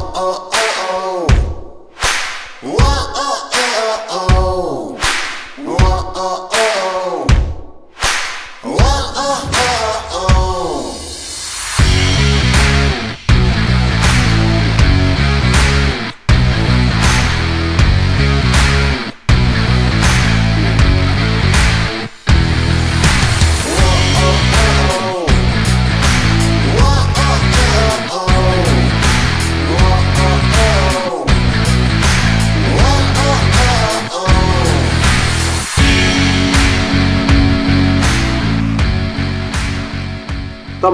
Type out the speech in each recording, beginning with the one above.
uh, uh.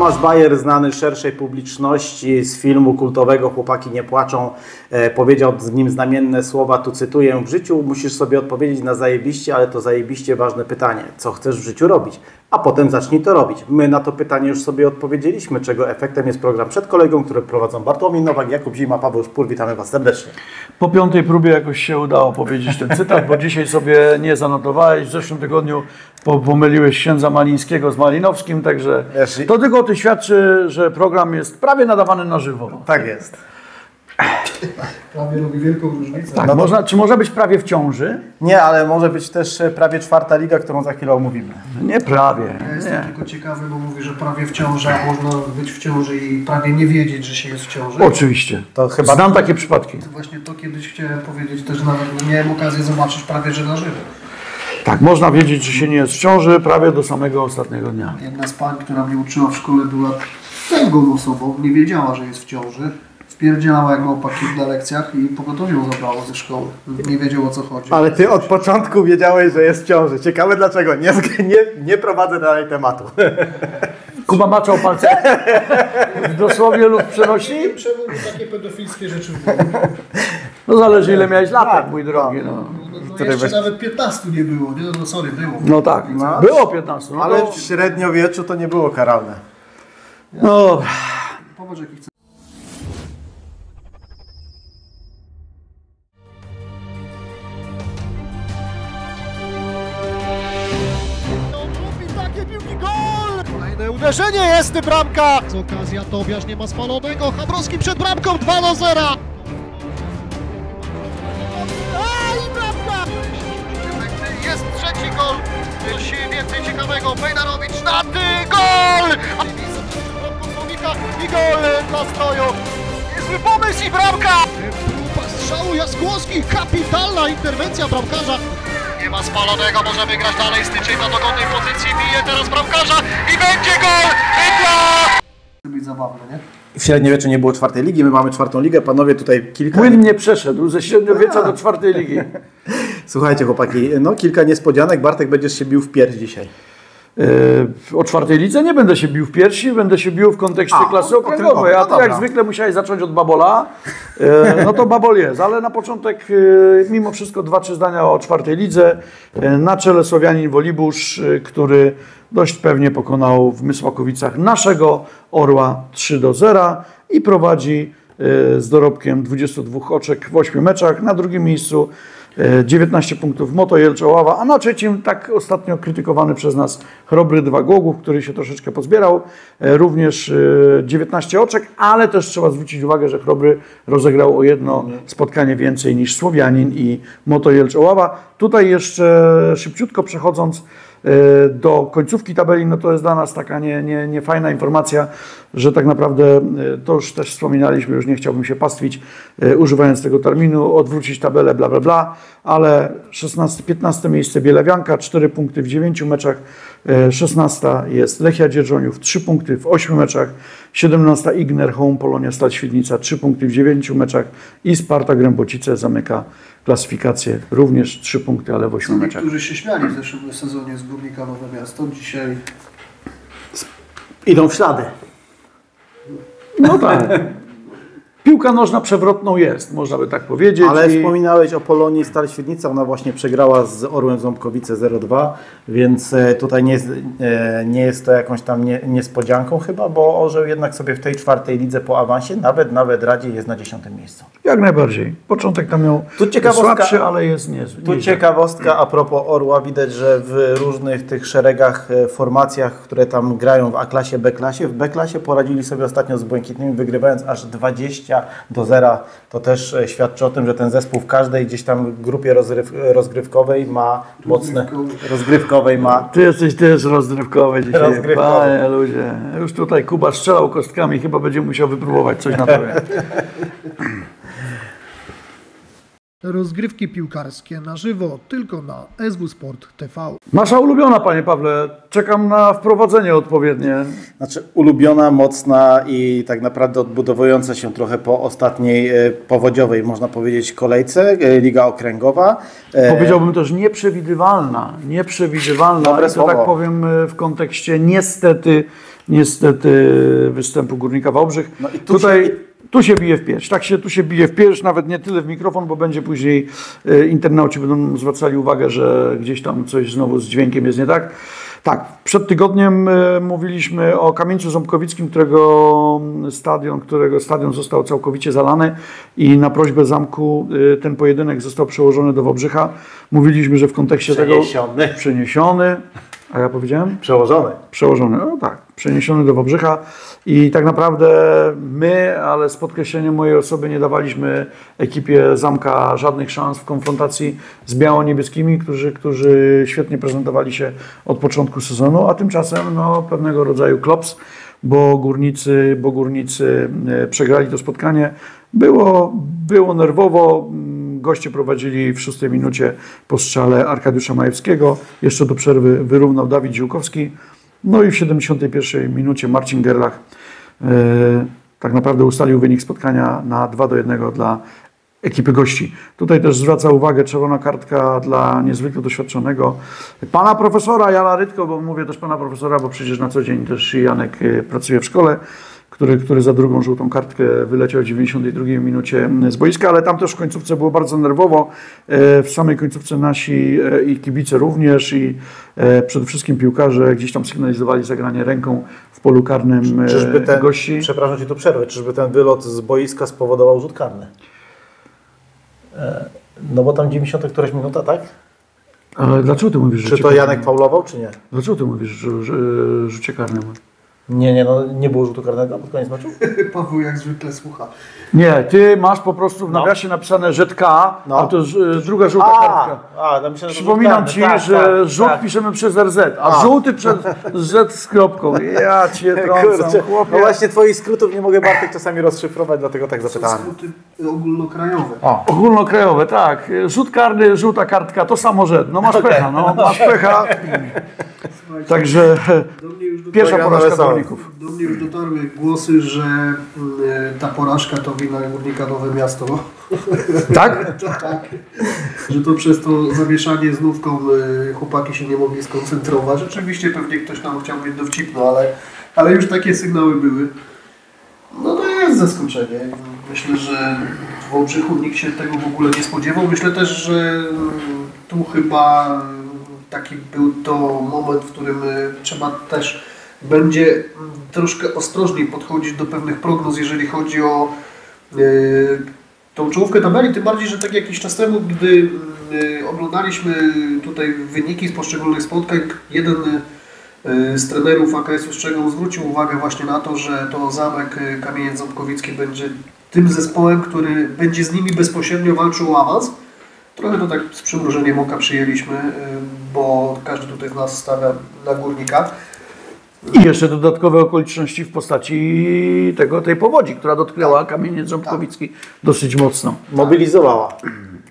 Tomasz Bajer, znany szerszej publiczności z filmu kultowego Chłopaki nie płaczą, e, powiedział z nim znamienne słowa, tu cytuję, w życiu musisz sobie odpowiedzieć na zajebiście, ale to zajebiście ważne pytanie, co chcesz w życiu robić, a potem zacznij to robić. My na to pytanie już sobie odpowiedzieliśmy, czego efektem jest program Przed Kolegą, który prowadzą Bartłomiej Nowak, Jakub Zima, Paweł Szpur, witamy Was serdecznie. Po piątej próbie jakoś się udało powiedzieć ten cytat, bo dzisiaj sobie nie zanotowałeś. W zeszłym tygodniu po- pomyliłeś księdza Malińskiego z Malinowskim, także to tylko o tym świadczy, że program jest prawie nadawany na żywo. Tak jest. Prawie robi wielką różnicę. Tak, można, czy można być prawie w ciąży? Nie, ale może być też e, prawie czwarta liga, którą za chwilę omówimy. Nie prawie. Ja jestem Nie. tylko ciekawy, bo mówi, że prawie w ciąży, a można być w ciąży i prawie nie wiedzieć, że się jest w ciąży. Oczywiście. To chyba- Znam takie przypadki. To Właśnie to kiedyś chciałem powiedzieć też nawet, miałem okazję zobaczyć prawie, że na żywo. Tak, można wiedzieć, że się nie jest w ciąży prawie do samego ostatniego dnia. Jedna z pań, która mnie uczyła w szkole była tęgą osobą, nie wiedziała, że jest w ciąży. Wpierdzielała jak małpa kit na lekcjach i pogotowie ją zabrało ze szkoły. Nie wiedział o co chodzi. Ale Ty od początku wiedziałeś, że jest w ciąży. Ciekawe dlaczego. Nie, nie, nie prowadzę dalej tematu. Kuba maczał palce w dosłowie lub przenośni? Czemu takie pedofilskie rzeczy? No zależy ile miałeś latek, mój drogi. No, No, no Które jeszcze weź- nawet 15 nie było, nie? No sorry, było. no tak, No. było 15. No, Ale to- w średniowieczu to nie było karalne. no dobra. Popatrz jaki uderzenie, jest ty bramka! Z okazja Tobiasz nie ma spalonego, Chabrowski przed bramką 2 do 0! A i bramka! Jest trzeci gol! Coś więcej ciekawego, Bejdarowicz na ty, gol! I gol dla stroju! Niezły pomysł i bramka! Próba strzału Jaskłowski, kapitalna interwencja bramkarza! Nie ma spalonego, może wygrać dalej styczeń na dogodnej pozycji, bije teraz bramkarza i będzie gol! Chce być zabawne, nie? W średniowieczu nie było czwartej ligi, my mamy czwartą ligę. Panowie tutaj kilka... Płynnie przeszedł ze średniowiecza do czwartej ligi. Słuchajcie chłopaki, no kilka niespodzianek. Bartek będziesz się bił w pierś dzisiaj. E, O czwartej lidze nie będę się bił w piersi, będę się bił w kontekście A, klasy okręgowej. A no ty jak zwykle musiałeś zacząć od Babola. E, No to Babol jest, ale na początek e, mimo wszystko dwa, trzy zdania o czwartej lidze. Na czele Słowianin Wolibusz, który dość pewnie pokonał w Mysłakowicach naszego Orła 3 do 0 i prowadzi z dorobkiem 22 oczek w 8 meczach. Na drugim miejscu 19 punktów Moto Jelczoława, a na trzecim tak ostatnio krytykowany przez nas Chrobry Dwa Głogów, który się troszeczkę pozbierał, e, również e, 19 oczek, ale też trzeba zwrócić uwagę, że Chrobry rozegrał o jedno spotkanie więcej niż Słowianin i Moto Jelczoława. Tutaj jeszcze szybciutko przechodząc e, do końcówki tabeli, no to jest dla nas taka nie, nie, nie fajna informacja, że tak naprawdę, e, to już też wspominaliśmy, już nie chciałbym się pastwić, e, używając tego terminu, odwrócić tabelę, bla, bla, bla, ale 16, 15 miejsce Bielawianka, 4 punkty w 9 meczach, e, 16 jest Lechia Dzierżoniów, 3 punkty w 8 meczach, 17 Igner Home Polonia Stal Świdnica, 3 punkty w 9 meczach i Sparta Grębocice zamyka klasyfikację, również 3 punkty, ale w 8 meczach. Niektórzy się śmiali w zeszłym sezonie z Górnika Nowe Miasto. Dzisiaj Idą w ślady. No tak. Piłka nożna przewrotną jest, można by tak powiedzieć. Ale I- wspominałeś o Polonii Stal Świdnica, ona właśnie przegrała z Orłem Ząbkowice 0-2, więc e, tutaj nie jest, e, nie jest to jakąś tam nie, niespodzianką chyba, bo Orzeł jednak sobie w tej czwartej lidze po awansie nawet, nawet radziej jest na dziesiątym miejscu. Jak najbardziej. Początek tam miał Tu ciekawostka- słabszy, ale jest niezły. Tu ciekawostka a propos Orła, widać, że w różnych tych szeregach, e, formacjach, które tam grają w A-klasie, B-klasie, w B-klasie poradzili sobie ostatnio z Błękitnymi, wygrywając aż 20 trzecia do zera, to też e, świadczy o tym, że ten zespół w każdej gdzieś tam grupie rozryw, rozgrywkowej ma mocne, Rozgrywkowej. rozgrywkowej ma Ty jesteś też rozrywkowy dzisiaj. Rozgrywkowy. Panie ludzie. Już tutaj Kuba strzelał kostkami, chyba będzie musiał wypróbować coś na tobie. Rozgrywki piłkarskie na żywo tylko na SW Sport TV. Nasza ulubiona, panie Pawle. Czekam na wprowadzenie odpowiednie. Znaczy ulubiona, mocna i tak naprawdę odbudowująca się trochę po ostatniej e, powodziowej, można powiedzieć, kolejce, e, Liga Okręgowa. E, Powiedziałbym też nieprzewidywalna. Nieprzewidywalna. Dobre to słowo. tak powiem w kontekście niestety, niestety występu Górnika Wałbrzych. No i tu Tutaj się- tu się bije w pierś. Tak się tu się bije w pierś, nawet nie tyle w mikrofon, bo będzie później e, internauci będą zwracali uwagę, że gdzieś tam coś znowu z dźwiękiem jest nie tak. Tak, przed tygodniem e, mówiliśmy o Kamieńcu Ząbkowickim, którego stadion, którego stadion został całkowicie zalany i na prośbę zamku e, ten pojedynek został przełożony do Wałbrzycha. Mówiliśmy, że w kontekście Przeniesiony. tego przeniesiony, a ja powiedziałem? Przełożony. Przełożony, no tak, przeniesiony do Wałbrzycha. I tak naprawdę my, ale z podkreśleniem mojej osoby nie dawaliśmy ekipie Zamka żadnych szans w konfrontacji z biało-niebieskimi, którzy, którzy świetnie prezentowali się od początku sezonu, a tymczasem no, pewnego rodzaju klops, bo górnicy, bo górnicy e, przegrali to spotkanie. Było, było nerwowo, goście prowadzili w szóstej minucie po strzale Arkadiusza Majewskiego, jeszcze do przerwy wyrównał Dawid Ziółkowski, no i w 71 minucie Marcin Gerlach e, tak naprawdę ustalił wynik spotkania na 2 do 1 dla ekipy gości. Tutaj też zwraca uwagę czerwona kartka dla niezwykle doświadczonego pana profesora Jana Rytko, bo mówię też pana profesora, bo przecież na co dzień też Janek e, pracuje w szkole, który, który za drugą żółtą kartkę wyleciał w 92 minucie z boiska, ale tam też w końcówce było bardzo nerwowo. E, W samej końcówce nasi e, i kibice również i e, przede wszystkim piłkarze gdzieś tam sygnalizowali zagranie ręką w polu karnym Czyżby ten, gości. przepraszam Cię tu przerwę, czyżby ten wylot z boiska spowodował rzut karny? No bo tam 90 któraś minuta, tak? Ale dlaczego ty mówisz, że Czy to karnym? Janek faulował, czy nie? Dlaczego ty mówisz, że, że rzucie karnym? Nie, nie, no nie było rzutu karnego pod koniec meczu? Paweł jak zwykle słucha. Nie, ty masz po prostu w No. nawiasie napisane ZK, No. a to jest e, druga żółta kartka. a, no myślałem, że to Przypominam Ci. Tak, że tak, rzut tak. piszemy przez RZ, a, A. żółty przez Z z kropką. Ja Cię trącam, chłopie. no właśnie Twoich skrótów nie mogę Bartek czasami rozszyfrować, dlatego tak Są zapytałem. skróty ogólnokrajowe. Ogólnokrajowe, tak. Rzut karny, żółta kartka, to samo Z. No masz pecha, no masz pecha. Także Do mnie już do pierwsza porażka zawodników. Do mnie już dotarły głosy, że mm, ta porażka to wina Górnika Nowe Miasto. Tak? tak. Że to przez to zamieszanie z nówką y, chłopaki się nie mogli skoncentrować. Oczywiście pewnie ktoś tam chciał być dowcipny, ale, ale już takie sygnały były. No to jest zaskoczenie. Myślę, że w Wałbrzychu nikt się tego w ogóle nie spodziewał. Myślę też, że mm, tu chyba taki był to moment, w którym y, trzeba też będzie mm, troszkę ostrożniej podchodzić do pewnych prognoz, jeżeli chodzi o y, tą czołówkę tabeli, tym bardziej, że tak jakiś czas temu, gdy y, oglądaliśmy tutaj wyniki z poszczególnych spotkań, jeden z trenerów AKS-u zwrócił uwagę właśnie na to, że to zamek Kamieniec Ząbkowicki będzie tym zespołem, który będzie z nimi bezpośrednio walczył o awans. Trochę to tak z przymrużeniem oka przyjęliśmy, y, bo każdy tutaj z nas stawia na górnika. I jeszcze dodatkowe okoliczności w postaci tego, tej powodzi, która dotknęła kamieniec Ząbkowicki dosyć mocno. Mobilizowała.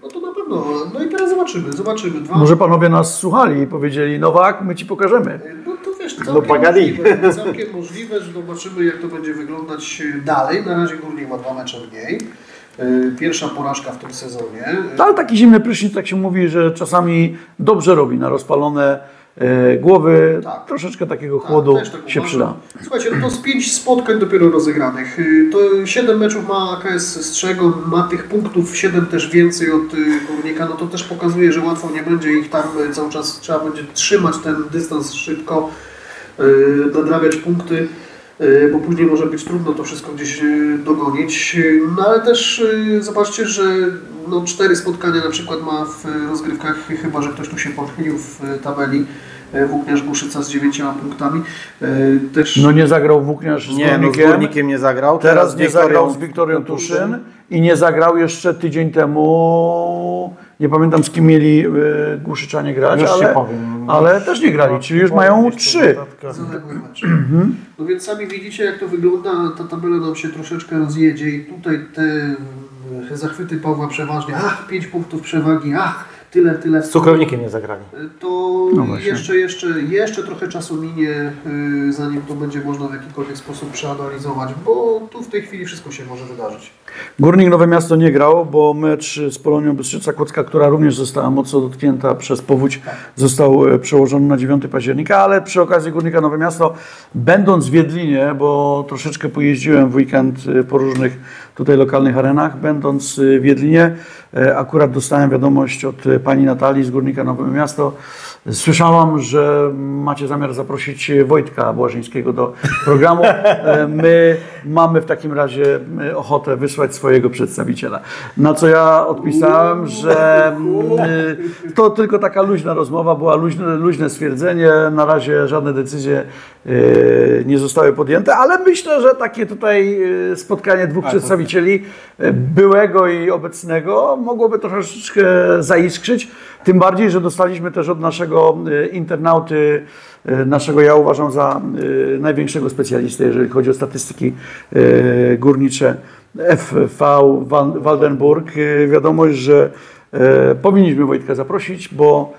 No to na pewno. No i teraz zobaczymy, zobaczymy. Dwa, Może panowie nas słuchali i powiedzieli, Nowak, my ci pokażemy. No to wiesz, całkiem, No pagali. możliwe, całkiem możliwe, że zobaczymy jak to będzie wyglądać dalej. Na razie Górnik ma dwa mecze mniej. Yy, Pierwsza porażka w tym sezonie. Ale taki zimny prysznic, tak się mówi, że czasami dobrze robi na rozpalone e, głowy. Tak. Troszeczkę takiego Tak, chłodu też tak się przyda. Słuchajcie, no to z pięć spotkań dopiero rozegranych. Yy, To siedem meczów ma AKS Strzegom, ma tych punktów siedem też więcej od Górnika, no to też pokazuje, że łatwo nie będzie ich tam cały czas trzeba będzie trzymać ten dystans szybko, nadrabiać punkty. Yy, Bo później może być trudno to wszystko gdzieś yy, dogonić. Yy, No ale też zobaczcie, że no, cztery spotkania na przykład ma w rozgrywkach, chyba że ktoś tu się podchylił w tabeli. e, Włókniarz Głuszyca z dziewięcioma punktami. E, Też No nie zagrał Włókniarz z Nie, no z Górnikiem. Górnikiem nie zagrał. Teraz nie Wiktorią zagrał z Wiktorią Tuszyn i nie zagrał jeszcze tydzień temu. Nie pamiętam z kim mieli y, Głuszyczanie grać, Już ale, powiem. ale też nie grali, czyli już mają trzy. mecz. Mhm. No więc sami widzicie jak to wygląda, ta tabela nam się troszeczkę rozjedzie i tutaj te e, zachwyty Pawła przeważnie, ach, 5 punktów przewagi, ach, tyle, tyle. Z Cukrownikiem nie zagrali. To No jeszcze, jeszcze, jeszcze trochę czasu minie, y, zanim to będzie można w jakikolwiek sposób przeanalizować, bo tu w tej chwili wszystko się może wydarzyć. Górnik Nowe Miasto nie grał, bo mecz z Polonią Bystrzyca Kłodzka, która również została mocno dotknięta przez powódź, został e, przełożony na 9 października, ale przy okazji Górnika Nowe Miasto, będąc w Wiedlinie, bo troszeczkę pojeździłem w weekend e, po różnych tutaj lokalnych arenach, będąc e, w Wiedlinie, akurat dostałem wiadomość od e, pani Natalii z Górnika Nowe Miasto, Słyszałam, że macie zamiar zaprosić Wojtka Błażyńskiego do programu. My mamy w takim razie e, ochotę wysłać swojego przedstawiciela. Na co ja odpisałem, że mm, to tylko taka luźna rozmowa, była luźne, luźne stwierdzenie. Na razie żadne decyzje e, nie zostały podjęte, ale myślę, że takie tutaj e, spotkanie dwóch przedstawicieli, byłego i obecnego, mogłoby troszeczkę zaiskrzyć. Tym bardziej, że dostaliśmy też od naszego e, internauty, e, naszego ja uważam za e, największego specjalistę, jeżeli chodzi o statystyki górnicze, FV Wa- Waldenburg, wiadomość, że powinniśmy Wojtka zaprosić, bo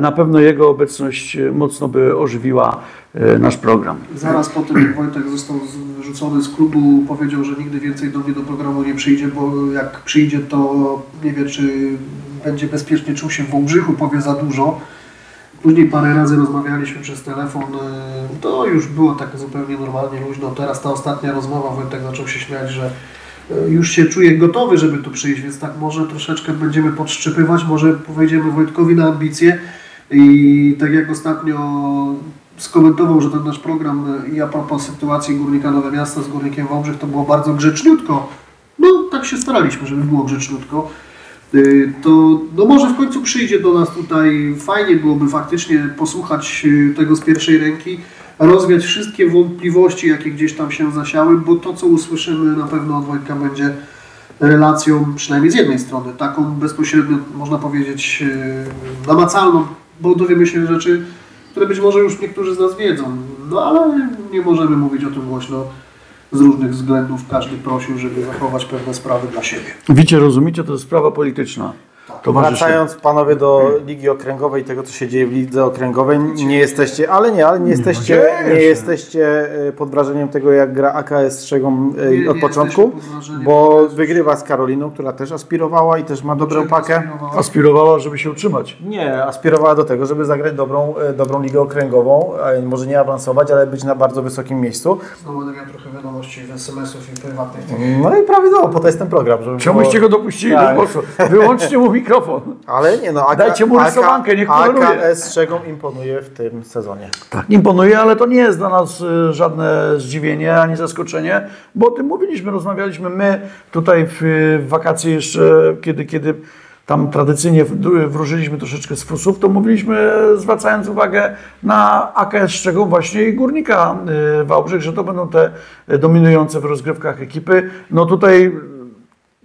na pewno jego obecność mocno by ożywiła nasz program. Zaraz po tym, jak Wojtek został wyrzucony z klubu, powiedział, że nigdy więcej do mnie do programu nie przyjdzie, bo jak przyjdzie, to nie wie, czy będzie bezpiecznie czuł się w Wałbrzychu, powie za dużo. Później parę razy rozmawialiśmy przez telefon, y, to już było tak zupełnie normalnie, luźno. Teraz ta ostatnia rozmowa, Wojtek zaczął się śmiać, że y, już się czuje gotowy, żeby tu przyjść, więc tak może troszeczkę będziemy podszczypywać, może powiedziemy Wojtkowi na ambicje i tak jak ostatnio skomentował, że ten nasz program y, i a propos sytuacji Górnika Nowe Miasto z Górnikiem Wałbrzych to było bardzo grzeczniutko. No tak się staraliśmy, żeby było grzeczniutko. Y, To no może w końcu przyjdzie do nas tutaj. Fajnie byłoby faktycznie posłuchać y, tego z pierwszej ręki, rozwiać wszystkie wątpliwości, jakie gdzieś tam się zasiały, bo to, co usłyszymy na pewno od Wojtka będzie relacją, przynajmniej z jednej strony, taką bezpośrednio, można powiedzieć, y, namacalną, bo dowiemy się rzeczy, które być może już niektórzy z nas wiedzą, no ale nie możemy mówić o tym głośno z różnych względów. Każdy prosił, żeby zachować pewne sprawy dla siebie. Widzicie, rozumiecie, to jest sprawa polityczna. Towarzyszy. Wracając panowie do Ligi Okręgowej i tego, co się dzieje w Lidze Okręgowej, nie jesteście, ale nie, ale nie jesteście, dzieje nie jesteście e, pod wrażeniem tego, jak gra AKS Strzegom e, Nie, nie od początku, bo wygrywa z Karoliną, która też aspirowała i też ma dobrą pakę. Aspirowała, żeby się utrzymać. Nie, aspirowała do tego, żeby zagrać dobrą, e, dobrą ligę okręgową, może nie awansować, ale być na bardzo wysokim miejscu. Znowu będę miał trochę wiadomości, SMS-ów i prywatnych. No i prawidłowo, po to jest ten program. Żeby Czemuście było- go dopuścili Tak. do głosu? Wyłączcie mu mikrofon. Ale nie no, AK, Dajcie mu rysowankę, niech koloruje. AKS Strzegom imponuje w tym sezonie. Tak, imponuje, ale to nie jest dla nas y, żadne zdziwienie ani zaskoczenie, bo o tym mówiliśmy, rozmawialiśmy my tutaj w, w wakacje jeszcze, kiedy, kiedy tam tradycyjnie wróżyliśmy troszeczkę z fusów, to mówiliśmy, zwracając uwagę na AKS Szczegół właśnie i Górnika y, Wałbrzych, że to będą te dominujące w rozgrywkach ekipy. No tutaj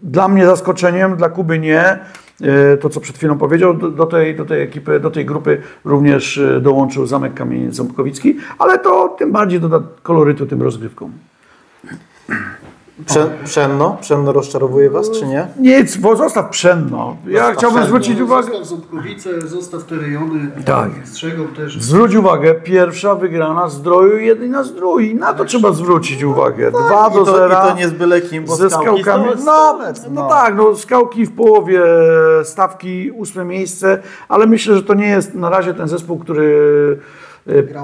dla mnie zaskoczeniem, dla Kuby nie. E, To, co przed chwilą powiedział, do- tej, do tej ekipy, do tej grupy również e, dołączył Zamek Kamieniec Ząbkowicki, ale to tym bardziej doda kolorytu tym rozgrywkom. Prze, pszenno? Pszenno rozczarowuje Was, czy nie? Nic, bo zostaw pszenno. Ja Zostaw chciałbym Pszenno. zwrócić uwagę. Zostaw Ząbkowice, zostaw te rejony. Tak. Strzegą też. Zwróć uwagę, pierwsza wygrana zdroju i jedyna zdrój. Na to trzeba zwrócić uwagę. Dwa do I to, zera. I to nie z byle kim, bo ze skałki skałkami. No, stolec, no. tak, no skałki w połowie stawki, ósme miejsce, ale myślę, że to nie jest na razie ten zespół, który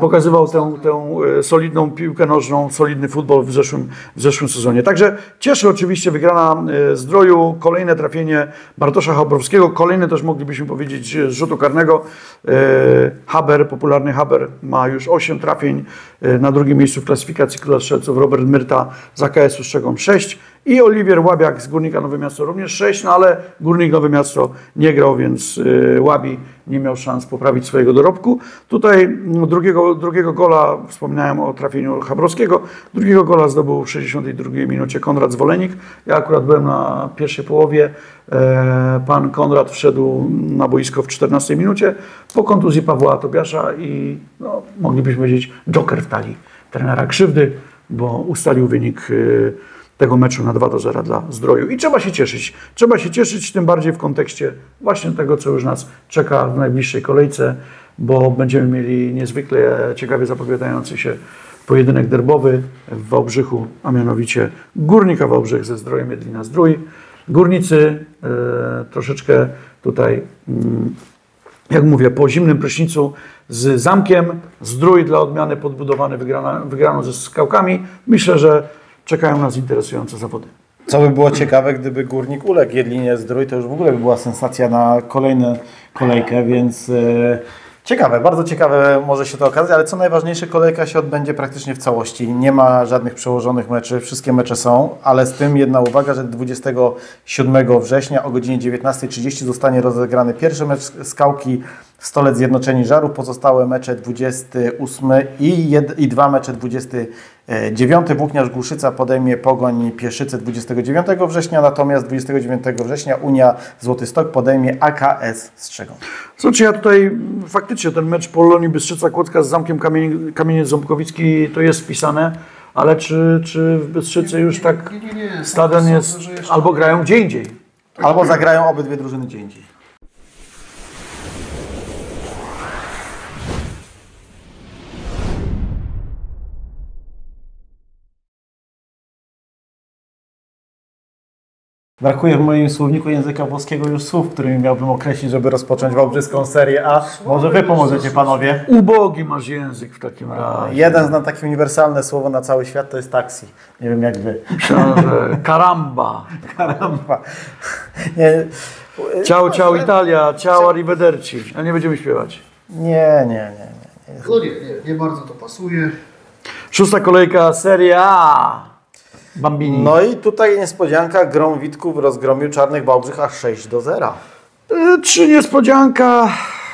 pokazywał tę, tę e, solidną piłkę nożną, solidny futbol w zeszłym, w zeszłym sezonie. Także cieszy oczywiście wygrana e, Zdroju, kolejne trafienie Bartosza Chabrowskiego, kolejne też moglibyśmy powiedzieć z rzutu karnego. E, Haber, popularny Haber ma już 8 trafień, e, na drugim miejscu w klasyfikacji króla strzelców Robert Myrta z AKS-u Strzegom 6 I Oliwier Łabiak z Górnika Nowe Miasto również 6, no ale Górnik Nowe Miasto nie grał, więc y, Łabi nie miał szans poprawić swojego dorobku. Tutaj mm, drugiego, drugiego gola, wspomniałem o trafieniu Chabrowskiego, drugiego gola zdobył w 62 minucie Konrad Zwolenik. Ja akurat byłem na pierwszej połowie. E, Pan Konrad wszedł na boisko w 14 minucie po kontuzji Pawła Tobiasza i no, moglibyśmy powiedzieć joker w talii trenera Krzywdy, bo ustalił wynik y, tego meczu na 2 do 0 dla Zdroju. I trzeba się cieszyć. Trzeba się cieszyć tym bardziej w kontekście właśnie tego, co już nas czeka w najbliższej kolejce, bo będziemy mieli niezwykle ciekawie zapowiadający się pojedynek derbowy w Wałbrzychu, a mianowicie Górnika Wałbrzych ze Zdrojem Jedlina Zdrój. Górnicy e, troszeczkę tutaj, mm, jak mówię, po zimnym prysznicu z zamkiem, zdrój dla odmiany podbudowany wygrana, wygraną ze skałkami. Myślę, że czekają nas interesujące zawody. Co by było ciekawe, gdyby Górnik uległ Jedlinie Zdrój, to już w ogóle by była sensacja na kolejną kolejkę, więc e, ciekawe, bardzo ciekawe może się to okazać, ale co najważniejsze, kolejka się odbędzie praktycznie w całości. Nie ma żadnych przełożonych meczy, wszystkie mecze są, ale z tym jedna uwaga, że 27 września o godzinie 19.30 zostanie rozegrany pierwszy mecz Skałki Stolec Zjednoczeni Żarów, pozostałe mecze 28 i, jed, i dwa mecze 29. Włókniarz Głuszyca podejmie Pogoń Pieszyce 29 września, natomiast 29 września Unia Złoty Stok podejmie AKS Strzegą. Znaczy ja tutaj faktycznie ten mecz Polonii Bystrzyca Kłodzka z zamkiem Kamień, Kamieniec Ząbkowicki to jest wpisane, ale czy, czy w Bystrzycy już tak Nie, nie, nie. stadion jest, albo grają gdzie indziej? Albo zagrają obydwie drużyny gdzie indziej. Brakuje w moim słowniku języka włoskiego już słów, którymi miałbym określić, żeby rozpocząć wałbrzyską serię A. Może wy pomożecie panowie? Ubogi masz język w takim razie. Jeden znam takie uniwersalne słowo na cały świat, to jest taksi. Nie wiem jak wy. Karamba. Karamba. Nie, Ciao, ciao Italia, ciao arrivederci. A nie będziemy śpiewać. nie, nie, nie. nie. No nie, nie, nie bardzo to pasuje. Szósta kolejka, Serie A. Bambini. No i tutaj niespodzianka, grom Witków rozgromił Czarnych Wałbrzych aż 6 do 0. Y, Czy niespodzianka?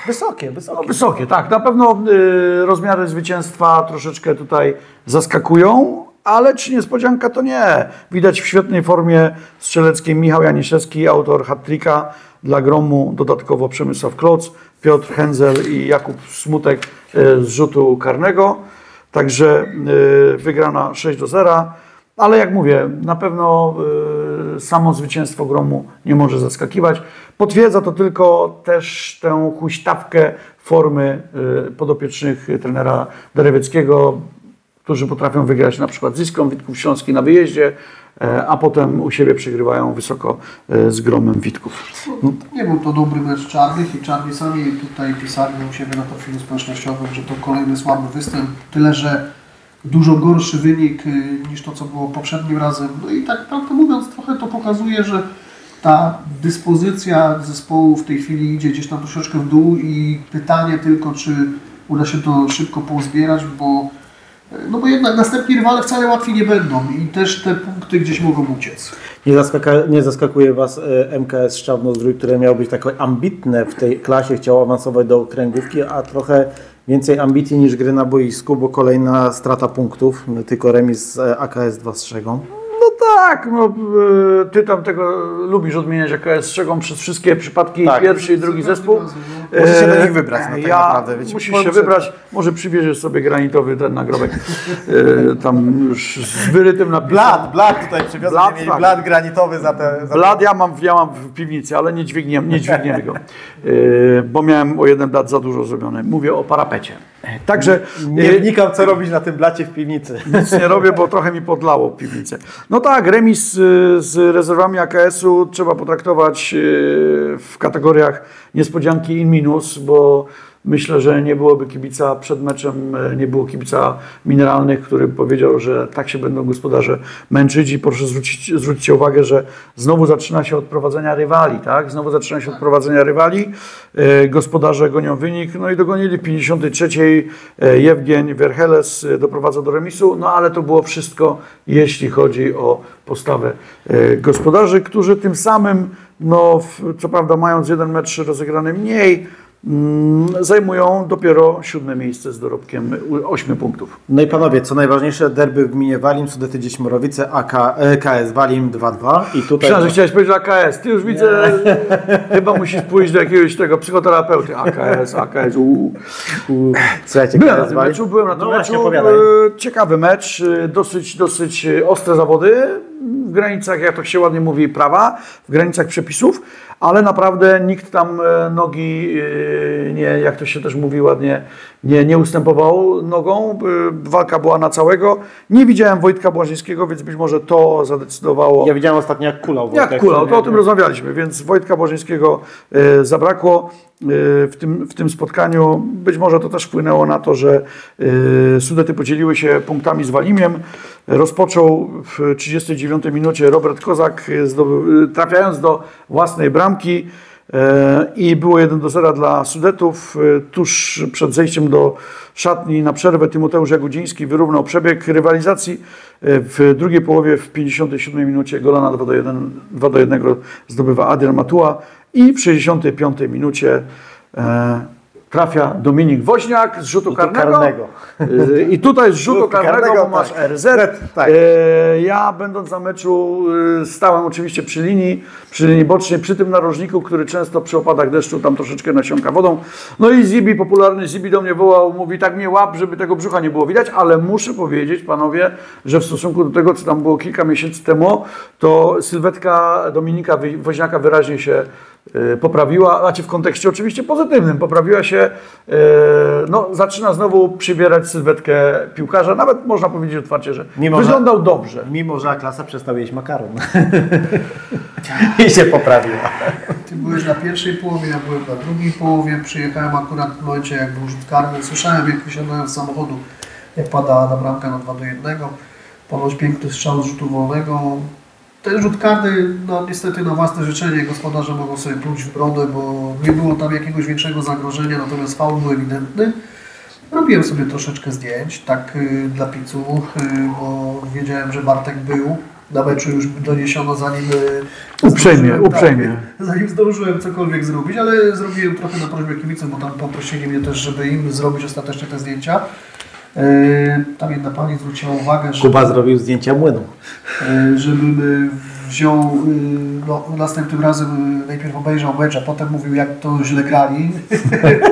Wysokie, No, wysokie. wysokie, tak. Na pewno y, rozmiary zwycięstwa troszeczkę tutaj zaskakują, ale czy niespodzianka to nie. Widać w świetnej formie strzeleckiej Michał Janiszewski, autor hat-tricka dla Gromu, dodatkowo Przemysław Kloc, Piotr Henzel i Jakub Smutek y, z rzutu karnego. Także y, wygrana 6 do 0. Ale jak mówię, na pewno y, samo zwycięstwo Gromu nie może zaskakiwać. Potwierdza to tylko też tę huśtawkę formy y, podopiecznych trenera Derewieckiego, którzy potrafią wygrać na przykład z Iskrą Witków Śląski na wyjeździe, e, a potem u siebie przegrywają wysoko e, z Gromem Witków. No, nie był to dobry mecz czarnych i czarni sami tutaj pisali u siebie na profilu społecznościowym, że to kolejny słaby występ. Tyle, że dużo gorszy wynik y, niż to, co było poprzednim razem. No i tak prawdę mówiąc, trochę to pokazuje, że ta dyspozycja zespołu w tej chwili idzie gdzieś tam troszeczkę w dół i pytanie tylko, czy uda się to szybko pozbierać, bo no bo jednak następni rywale wcale łatwi nie będą i też te punkty gdzieś mogą uciec. Nie, zaskaka, nie zaskakuje Was e, MKS Szczawno-Zdrój, które miało być takie ambitne w tej klasie, chciało awansować do kręgówki, a trochę więcej ambicji niż gry na boisku, bo kolejna strata punktów, tylko remis z e, AKS 2 strzegą. Tak, no, e, ty tam tego lubisz odmieniać AKS strzegą przez wszystkie przypadki Tak. pierwszy i drugi zespół. Musisz się do E, nich wybrać, no tak ja, naprawdę, wiecie, musisz się wybrać, może przywieziesz sobie granitowy ten nagrobek, e, tam już z wyrytym napisem. Blad, blad tutaj przywiozłem, Blad, mieli tak. blad granitowy za te... Za Blad ja mam, ja mam w piwnicy, ale nie dźwigniemy, nie dźwigniemy go, e, bo miałem o jeden blat za dużo zrobione. Mówię o parapecie. Także Nie e, wnikam, co robić na tym blacie w piwnicy. nic nie robię, bo trochę mi podlało piwnicę. No tak, remis y, z rezerwami AKS-u trzeba potraktować y, w kategoriach niespodzianki in minus, bo Myślę, że nie byłoby kibica przed meczem, e, nie było kibica mineralnych, który powiedział, że tak się będą gospodarze męczyć i proszę zwrócić, zwróćcie uwagę, że znowu zaczyna się od prowadzenia rywali, tak? Znowu zaczyna się od prowadzenia rywali. E, Gospodarze gonią wynik, no i dogonili w 53. e, Jewgień Werheles doprowadza do remisu, no ale to było wszystko, jeśli chodzi o postawę gospodarzy, którzy tym samym, no co prawda mając jeden mecz rozegrany mniej, zajmują dopiero siódme miejsce z dorobkiem 8 punktów. No i panowie, co najważniejsze, derby w gminie Walim, Sudety Dziećmorowice, AK, e, KS Walim 2-2 i tutaj... Myślałem, że chciałeś powiedzieć AKS. Ty już widzę, chyba musisz pójść do jakiegoś tego psychoterapeuty. AKS, AKS. U, u. Słuchajcie, Byłem na KS tym Walim... meczu, byłem na tym No właśnie, meczu. opowiadaj. E, Ciekawy mecz, e, dosyć, dosyć ostre zawody, w granicach, jak to się ładnie mówi, prawa, w granicach przepisów, ale naprawdę nikt tam e, nogi, e, nie, jak to się też mówi ładnie, nie, nie ustępował nogą. E, Walka była na całego. Nie widziałem Wojtka Błażyńskiego, więc być może to zadecydowało. Ja widziałem ostatnio jak kulał. Wojtek, Jak kulał, to o tym rozmawialiśmy, więc Wojtka Bożyńskiego e, zabrakło w, tym, w tym spotkaniu. Być może to też wpłynęło na to, że Sudety podzieliły się punktami z Walimiem. Rozpoczął w 39 minucie Robert Kozak, trafiając do własnej bramki. E, I było 1 do 0 dla Sudetów. Tuż przed zejściem do szatni na przerwę Tymoteusz Jagudziński wyrównał przebieg rywalizacji. E, W drugiej połowie w 57 minucie gola na 2 do 1, 2 do 1 zdobywa Adrian Matuła i w 65 minucie e, trafia Dominik Woźniak z rzutu karnego. karnego. E, I tutaj z rzutu Rzutu karnego, karnego, masz tak. RZ. Tak. E, ja będąc na meczu e, stałem oczywiście przy linii, przy linii bocznej, przy tym narożniku, który często przy opadach deszczu tam troszeczkę nasiąka wodą. No i Zibi, popularny Zibi do mnie wołał, mówi tak mnie łap, żeby tego brzucha nie było widać, ale muszę powiedzieć panowie, że w stosunku do tego, co tam było kilka miesięcy temu, to sylwetka Dominika Woźniaka wyraźnie się poprawiła, znaczy w kontekście oczywiście pozytywnym, poprawiła się, e, no zaczyna znowu przybierać sylwetkę piłkarza, nawet można powiedzieć otwarcie, że Mimo, że- wyglądał dobrze. Mimo, że klasa przestał jeść makaron. I się poprawiła. Ty byłeś na pierwszej połowie, ja byłem na drugiej połowie. Przyjechałem akurat w momencie, jak był rzut karny. Słyszałem, jak wysiadałem z samochodu, jak padała ta bramka na 2 do 1. Ponoć piękny strzał z rzutu wolnego. Ten rzut karny, no niestety na własne życzenie gospodarze mogą sobie pluć w brodę, bo nie było tam jakiegoś większego zagrożenia, natomiast faul był ewidentny. Robiłem sobie troszeczkę zdjęć, tak y, dla picu, y, bo wiedziałem, że Bartek był. Na meczu już doniesiono zanim... y, Uprzejmie, zdążyłem, uprzejmie. Tak, zanim zdążyłem cokolwiek zrobić, ale zrobiłem trochę na prośbę kibiców, bo tam poprosili mnie też, żeby im zrobić ostatecznie te zdjęcia. Y, Tam jedna pani zwróciła uwagę, że Kuba zrobił zdjęcia młynu. e, żebym wziął, e, no, następnym razem najpierw obejrzał mecz, a potem mówił, jak to źle grali.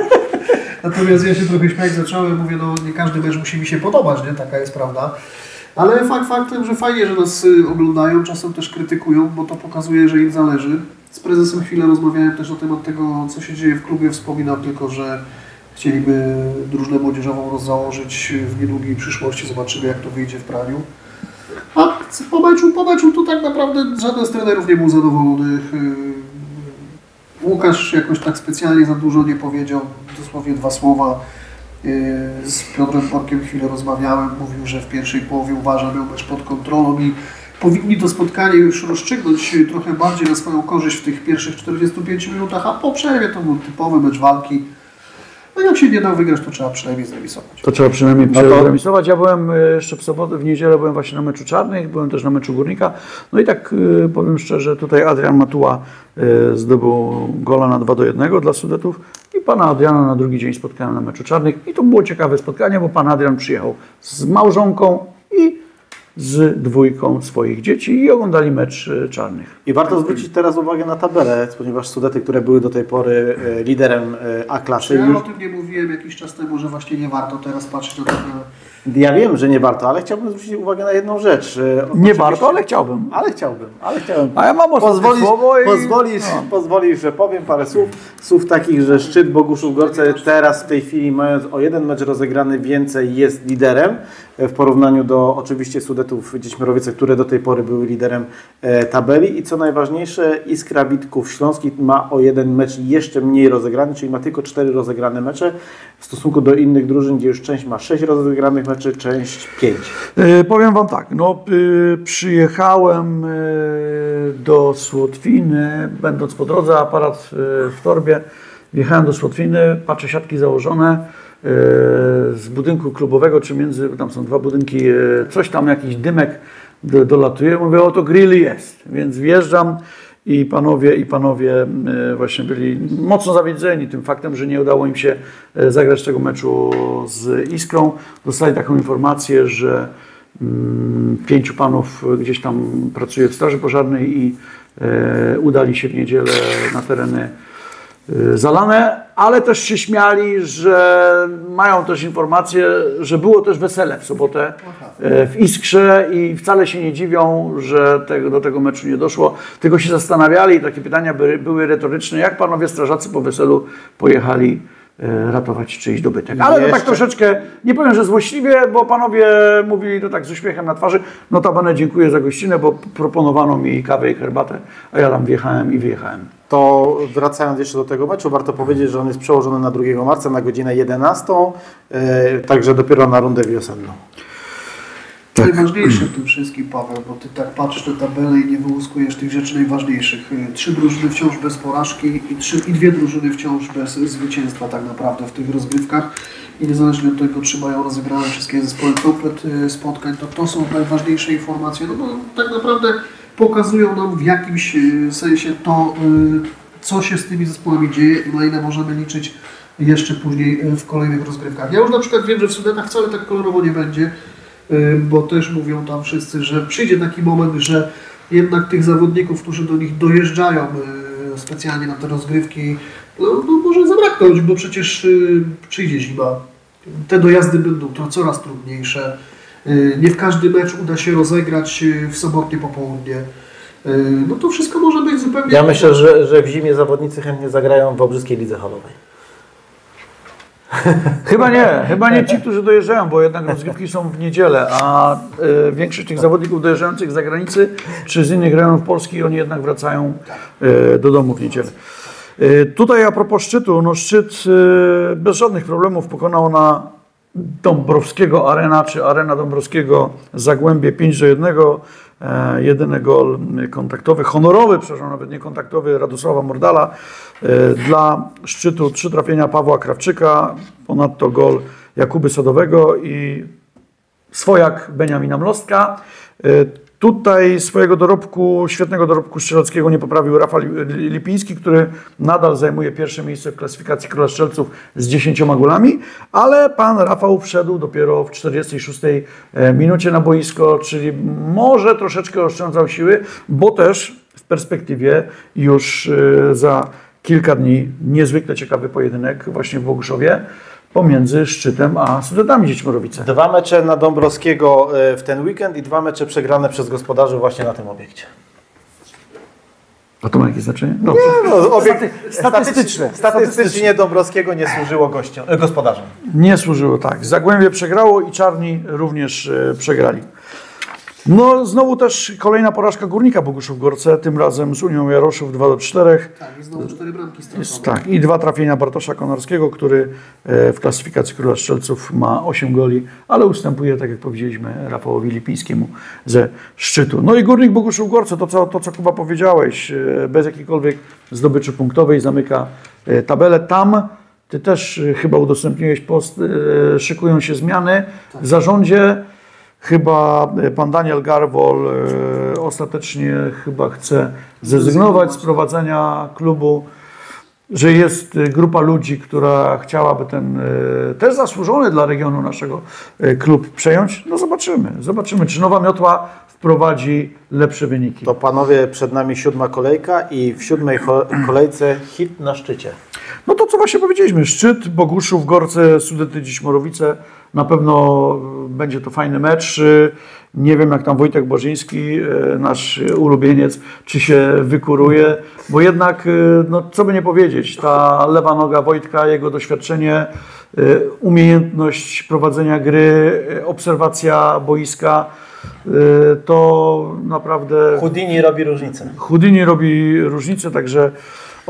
Natomiast ja się trochę śmiać zacząłem, mówię, no nie każdy mecz musi mi się podobać, nie? Taka jest prawda. Ale fakt faktem, że fajnie, że nas y, oglądają, czasem też krytykują, bo to pokazuje, że im zależy. Z prezesem chwilę rozmawiałem też na temat tego, co się dzieje w klubie. Wspominam tylko, że chcieliby drużynę młodzieżową rozzałożyć w niedługiej przyszłości. Zobaczymy, jak to wyjdzie w praniu. A po meczu, po meczu to tak naprawdę żaden z trenerów nie był zadowolony. Yy, Łukasz jakoś tak specjalnie za dużo nie powiedział, dosłownie dwa słowa. Yy, Z Piotrem Porkiem chwilę rozmawiałem, mówił, że w pierwszej połowie uważa, miał mecz pod kontrolą i powinni to spotkanie już rozstrzygnąć trochę bardziej na swoją korzyść w tych pierwszych 45 minutach, a po przerwie to był typowy mecz walki. No jak się nie da wygrać, to trzeba przynajmniej zremisować. To trzeba przynajmniej No to- remisować. Ja byłem e, jeszcze w sobotę, w niedzielę byłem właśnie na meczu Czarnych, byłem też na meczu Górnika. No i tak e, powiem szczerze, tutaj Adrian Matuła e, zdobył gola na 2 do 1 dla Sudetów i pana Adriana na drugi dzień spotkałem na meczu Czarnych i to było ciekawe spotkanie, bo pan Adrian przyjechał z małżonką i z dwójką swoich dzieci i oglądali mecz e, Czarnych. I warto zwrócić teraz uwagę na tabelę, ponieważ Sudety, które były do tej pory e, liderem e, A klasy, Ja już o tym nie mówiłem jakiś czas temu, że właśnie nie warto teraz patrzeć na, te- Ja wiem, że nie warto, ale chciałbym zwrócić uwagę na jedną rzecz. Nie warto, ale chciałbym. Ale chciałbym, ale chciałbym. A ja mam pozwolisz, słowo i- pozwolisz, no. pozwolisz, że powiem parę słów. Słów takich, że szczyt Boguszów Gorce teraz w tej chwili mając o jeden mecz rozegrany więcej jest liderem w porównaniu do oczywiście Sudetów Dziećmirowice, które do tej pory były liderem e, tabeli. I co najważniejsze Iskra Witków Śląski ma o jeden mecz jeszcze mniej rozegrany, czyli ma tylko cztery rozegrane mecze. W stosunku do innych drużyn, gdzie już część ma sześć rozegranych meczy, część pięć. E, powiem Wam tak, no, e, przyjechałem e, do Słotwiny, będąc po drodze, aparat e, w torbie, wjechałem do Słotwiny, patrzę siatki założone z budynku klubowego, czy między, tam są dwa budynki, e, coś tam, jakiś dymek do, dolatuje, mówię, o to grill jest, więc wjeżdżam i panowie, i panowie e, właśnie byli mocno zawiedzeni tym faktem, że nie udało im się e, zagrać tego meczu z Iskrą. Dostali taką informację, że mm, pięciu panów gdzieś tam pracuje w Straży Pożarnej i udali się w niedzielę na tereny zalane, ale też się śmiali, że mają też informację, że było też wesele w sobotę e, w Iskrze i wcale się nie dziwią, że tego, do tego meczu nie doszło, tylko się zastanawiali i takie pytania były, retoryczne, jak panowie strażacy po weselu pojechali ratować czyjś dobytek. Ale to tak troszeczkę, nie powiem, że złośliwie, bo panowie mówili to tak z uśmiechem na twarzy. Notabene dziękuję za gościnę, bo proponowano mi kawę i herbatę, a ja tam wjechałem i wyjechałem. To wracając jeszcze do tego meczu, warto powiedzieć, że on jest przełożony na 2 marca na godzinę 11, e, także dopiero na rundę wiosenną. Najważniejsze w tym wszystkim, Paweł, bo ty tak patrzysz na tabelę i nie wyłuskujesz tych rzeczy najważniejszych. Y, Trzy drużyny wciąż bez porażki i, trzy, i dwie drużyny wciąż bez zwycięstwa tak naprawdę w tych rozgrywkach. I niezależnie od tego, czy mają rozegrane wszystkie zespoły komplet y, spotkań, to to są najważniejsze informacje, no bo tak naprawdę pokazują nam w jakimś y, sensie to, co się z tymi zespołami dzieje i na ile możemy liczyć jeszcze później w kolejnych rozgrywkach. Ja już na przykład wiem, że w Sudetach wcale tak kolorowo nie będzie, bo też mówią tam wszyscy, że przyjdzie taki moment, że jednak tych zawodników, którzy do nich dojeżdżają y, specjalnie na te rozgrywki, no, no może zabraknąć, bo przecież y, przyjdzie zima. Te dojazdy będą to coraz trudniejsze. Y, Nie w każdy mecz uda się rozegrać y, w sobotnie popołudnie. Y, No to wszystko może być zupełnie... Ja myślę, że, że w zimie zawodnicy chętnie zagrają w Wałbrzyskiej Lidze Halowej. Chyba nie, chyba nie ci, którzy dojeżdżają, bo jednak rozgrywki są w niedzielę, a e, większość tych zawodników dojeżdżających z zagranicy czy z innych rejonów Polski, oni jednak wracają e, do domu w niedzielę. E, tutaj a propos szczytu, no szczyt e, bez żadnych problemów pokonał na Dąbrowskiego Arena, czy Arena Dąbrowskiego Zagłębie 5 do 1. E, jedyny gol kontaktowy, honorowy, przepraszam, nawet nie kontaktowy, Radosława Mordala. E, dla szczytu trzy trafienia Pawła Krawczyka, ponadto gol Jakuby Sadowego i swojak Beniamina Mlostka. E, Tutaj swojego dorobku, świetnego dorobku strzeleckiego nie poprawił Rafał Lipiński, który nadal zajmuje pierwsze miejsce w klasyfikacji Króla Strzelców z 10 golami, ale pan Rafał wszedł dopiero w 46 minucie na boisko, czyli może troszeczkę oszczędzał siły, bo też w perspektywie już e, za kilka dni niezwykle ciekawy pojedynek właśnie w Boguszowie pomiędzy Szczytem a Sudetami Dziećmorowice. Dwa mecze na Dąbrowskiego e, w ten weekend i dwa mecze przegrane przez gospodarzy właśnie na tym obiekcie. A to ma jakieś znaczenie? Dobrze. No, obiekt, statystyczne. Statystycznie Dąbrowskiego nie służyło gościom, e, gospodarzom. Nie służyło tak. Zagłębie przegrało i Czarni również e, przegrali. No znowu też kolejna porażka Górnika Boguszów Gorce, tym razem z Unią Jaroszów 2 do 4. Tak, i znowu cztery bramki stracone. Jest, tak, i dwa trafienia Bartosza Konarskiego, który e, w klasyfikacji Króla Strzelców ma 8 goli, ale ustępuje, tak jak powiedzieliśmy, Rafałowi Lipińskiemu ze szczytu. No i Górnik Boguszów Gorce, to co, to co Kuba powiedziałeś, e, bez jakiejkolwiek zdobyczy punktowej zamyka e, tabelę. Tam ty też chyba udostępniłeś post, szykują się zmiany w zarządzie. Chyba e, pan Daniel Garwol e, ostatecznie chyba chce zrezygnować z prowadzenia klubu że jest y, grupa ludzi, która chciałaby ten też zasłużony dla regionu naszego klub przejąć, no zobaczymy. Zobaczymy, czy nowa miotła wprowadzi lepsze wyniki. To panowie, przed nami siódma kolejka i w siódmej kolejce hit na szczycie. No to co właśnie powiedzieliśmy, szczyt, Boguszów, Gorce, Sudety, dziś Morowice. Na pewno będzie to fajny mecz. Nie wiem jak tam Wojtek Bożyński, y, nasz ulubieniec, czy się wykuruje, bo jednak, y, no co by nie powiedzieć, ta lewa noga Wojtka, jego doświadczenie, y, umiejętność prowadzenia gry, obserwacja boiska, to naprawdę Houdini robi różnicę. Houdini robi różnicę, także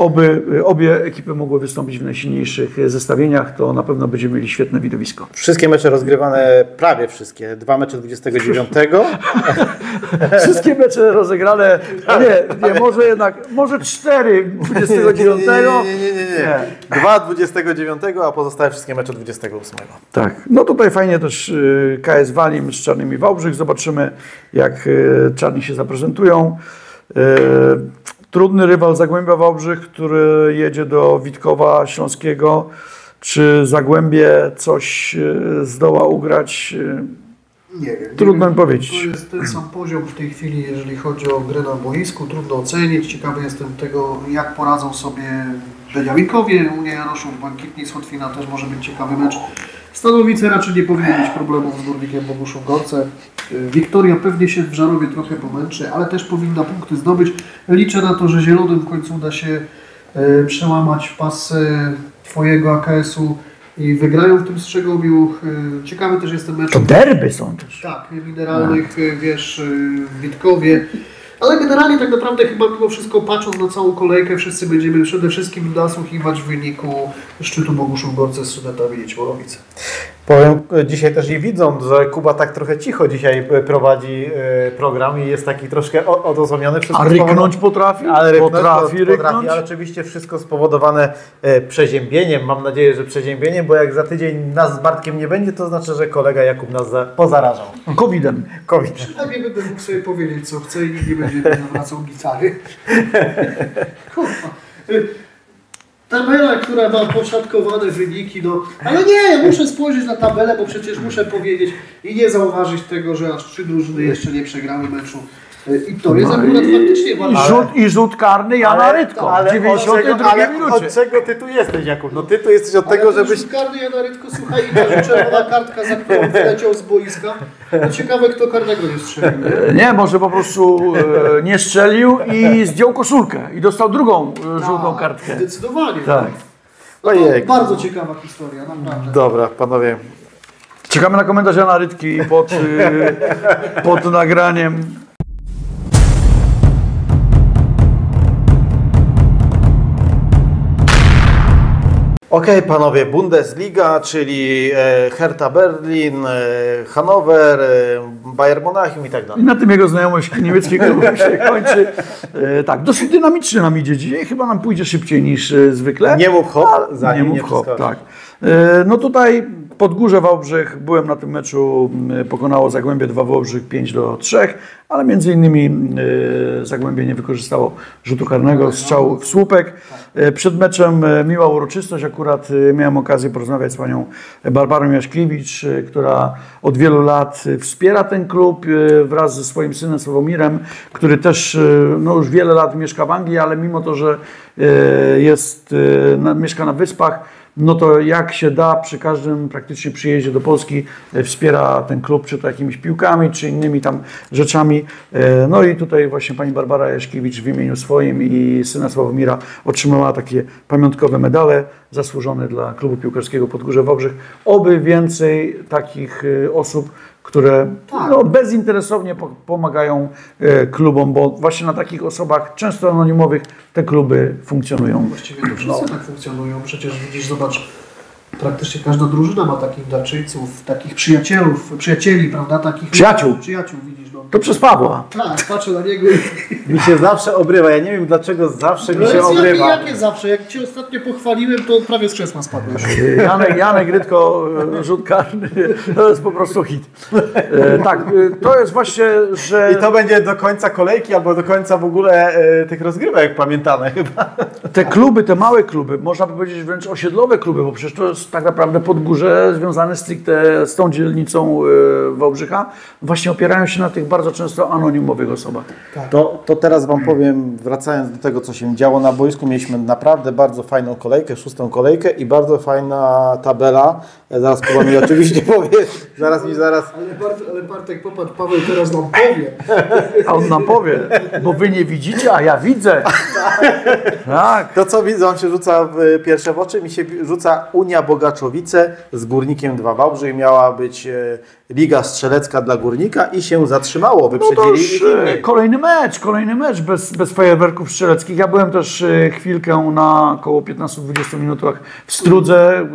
oby, obie ekipy mogły wystąpić w najsilniejszych zestawieniach, to na pewno będziemy mieli świetne widowisko. Wszystkie mecze rozgrywane, prawie wszystkie. Dwa mecze 29. Wszystkie mecze rozegrane, nie, nie, może jednak, może cztery 29. nie, nie, nie, nie. Dwa 29, a pozostałe wszystkie mecze 28. Tak, no tutaj fajnie też y, KS Walim z Czarnymi Wałbrzych. Zobaczymy, jak y, Czarni się zaprezentują. Trudny rywal Zagłębia Wałbrzych, który jedzie do Witkowa Śląskiego. Czy Zagłębie coś y, zdoła ugrać? Y, Nie wiem. Trudno mi powiedzieć. To jest ten sam poziom w tej chwili, jeżeli chodzi o grę na boisku. Trudno ocenić. Ciekawy jestem tego, jak poradzą sobie Beniaminkowie. Unia Jaroszów, Błękitni, Słotwina też może być ciekawy mecz. Stanowice raczej nie powinien mieć problemów z Górnikiem Boguszów Gorce. Wiktoria pewnie się w Żarowie trochę pomęczy, ale też powinna punkty zdobyć. Liczę na to, że Zielonym w końcu uda się y, przełamać pas y, Twojego AKS-u i wygrają w tym Strzegomiu. Y, Ciekawy też jest ten mecz. To derby są też. Tak, mineralnych, y, wiesz, w Witkowie. Ale generalnie tak naprawdę chyba mimo wszystko patrząc na całą kolejkę, wszyscy będziemy przede wszystkim nasłuchiwać w wyniku szczytu Boguszów Gorce z Sudetami Niedźmorowice. Powiem e, dzisiaj też i widząc, że Kuba tak trochę cicho dzisiaj e, prowadzi e, program i jest taki troszkę odosobniony. Wszystko A ryknąć potrafi? Ale ryknąć, potrafi potrafi, ryknąć? ale oczywiście wszystko spowodowane e, przeziębieniem. Mam nadzieję, że przeziębieniem, bo jak za tydzień nas z Bartkiem nie będzie, to znaczy, że kolega Jakub nas za, pozarażał. Covidem. COVID. Przynajmniej będę mógł sobie powiedzieć co chcę i nikt nie będzie mi nawracał gitary. Kurwa. Tabela, która ma poszatkowane wyniki, no ale nie, muszę spojrzeć na tabelę, bo przecież muszę powiedzieć i nie zauważyć tego, że aż trzy drużyny jeszcze nie przegrały meczu. I to jest akurat faktycznie I bardzo... rzut, I rzut karny Jana Rytko w od 92 czego, ale minucie. od czego ty tu jesteś, Jakub? No ty tu jesteś od Ale tego, żebyś... rzut karny Jana Rydko, słuchaj, i czerwona kartka, za którą wyleciał z boiska. No ciekawe, kto karnego nie strzelił. nie? Nie, może po prostu e, nie strzelił i zdjął koszulkę i dostał drugą e, żółtą Tak, kartkę. Zdecydowanie. Tak. Ojej. Bardzo ciekawa historia, naprawdę. Dobra, panowie. Czekamy na komentarz Jana Rytki pod, e, pod nagraniem. Okej, panowie, Bundesliga, czyli e, Hertha Berlin, e, Hannover, e, Bayern Monachium i tak I dalej. na tym jego znajomość niemieckiego się kończy. Tak, dosyć dynamicznie nam idzie dzisiaj. Chyba nam pójdzie szybciej niż zwykle. Nie mów hop, zanim nie nie mów hop, przeskoczysz. tak. No tutaj Podgórze Wałbrzych, byłem na tym meczu, m, pokonało Zagłębie 2 Wałbrzych 5 do 3, ale między innymi e, Zagłębie nie wykorzystało rzutu karnego, strzał w słupek. E, Przed meczem e, miła uroczystość, akurat miałem okazję porozmawiać z panią Barbarą Jaśkiewicz, która od wielu lat wspiera ten klub wraz ze swoim synem Sławomirem, który też no, już wiele lat mieszka w Anglii, ale mimo to, że jest, mieszka na Wyspach, no to jak się da, przy każdym praktycznie przyjeździe do Polski e, wspiera ten klub, czy to jakimiś piłkami, czy innymi tam rzeczami. E, No i tutaj właśnie pani Barbara Jaśkiewicz w imieniu swoim i syna Sławomira otrzymała takie pamiątkowe medale zasłużone dla klubu piłkarskiego Podgórze Wałbrzych. Oby więcej takich e, osób, które Tak. no, bezinteresownie po- pomagają e, klubom, bo właśnie na takich osobach, często anonimowych, te kluby funkcjonują. Właściwie to wszyscy tak funkcjonują. Przecież widzisz, zobacz, praktycznie każda drużyna ma takich darczyńców, takich przyjacielów, przyjacieli, prawda? Takich Przyjaciół. Przyjaciół, widzisz, no. To przez Pawła. Tak, patrzę na niego i Mi się zawsze obrywa, ja nie wiem dlaczego zawsze mi No się jakie, obrywa. jakie zawsze. Jak Cię ostatnio pochwaliłem, to prawie z krzesła spadłeś. Janek, Janek Rytko, e, rzut karny, to jest po prostu hit. E, tak, e, to jest właśnie, że... I to będzie do końca kolejki albo do końca w ogóle tych rozgrywek pamiętane chyba. Te kluby, te małe kluby, można by powiedzieć wręcz osiedlowe kluby, bo przecież to jest tak naprawdę Podgórze związane stricte z tą dzielnicą Wałbrzycha, właśnie opierają się na tych bardzo często anonimowych osobach. To, to teraz Wam powiem, wracając do tego, co się działo na boisku, mieliśmy naprawdę bardzo fajną kolejkę, szóstą kolejkę i bardzo fajna tabela. Zaraz Kuba mi oczywiście powie, zaraz mi zaraz. Ale, Bart, ale Bartek, popatrz, Paweł teraz nam powie. A on nam powie, bo wy nie widzicie, a ja widzę. Tak. To co widzę, on się rzuca w pierwsze w oczy, mi się rzuca Unia Bogaczowice z Górnikiem 2 Wałbrzych. Miała być e, Liga Strzelecka dla Górnika i się zatrzymało, No wyprzedzili już innych. e, kolejny mecz, kolejny mecz bez, bez fajerwerków strzeleckich. Ja byłem też e, chwilkę na około 15-20 minutach w Strudze. E,